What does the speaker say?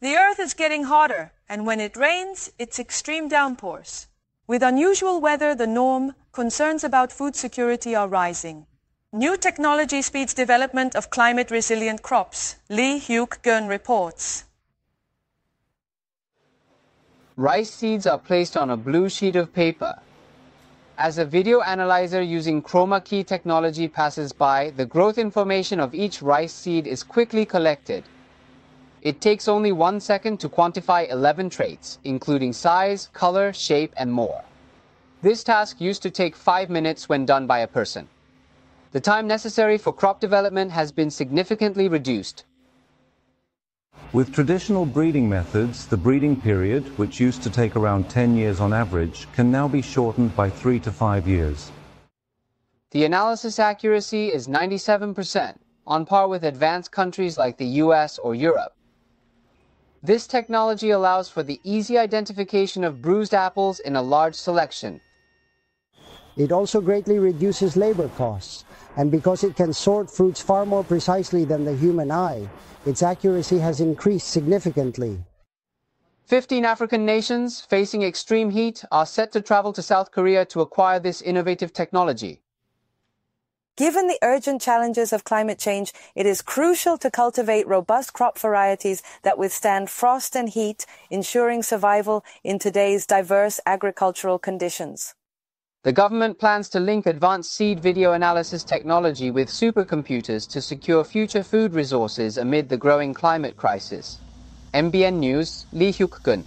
The earth is getting hotter, and when it rains, it's extreme downpours. With unusual weather the norm, concerns about food security are rising. New technology speeds development of climate resilient crops, Lee Hyuk-geun reports. Rice seeds are placed on a blue sheet of paper. As a video analyzer using chroma key technology passes by, the growth information of each rice seed is quickly collected. It takes only one second to quantify 11 traits, including size, color, shape, and more. This task used to take five minutes when done by a person. The time necessary for crop development has been significantly reduced. With traditional breeding methods, the breeding period, which used to take around 10 years on average, can now be shortened by three to five years. The analysis accuracy is 97%, on par with advanced countries like the US or Europe. This technology allows for the easy identification of bruised apples in a large selection. It also greatly reduces labor costs, and because it can sort fruits far more precisely than the human eye, its accuracy has increased significantly. 15 African nations facing extreme heat are set to travel to South Korea to acquire this innovative technology. Given the urgent challenges of climate change, it is crucial to cultivate robust crop varieties that withstand frost and heat, ensuring survival in today's diverse agricultural conditions. The government plans to link advanced seed video analysis technology with supercomputers to secure future food resources amid the growing climate crisis. MBN News, Lee Hyuk-geun.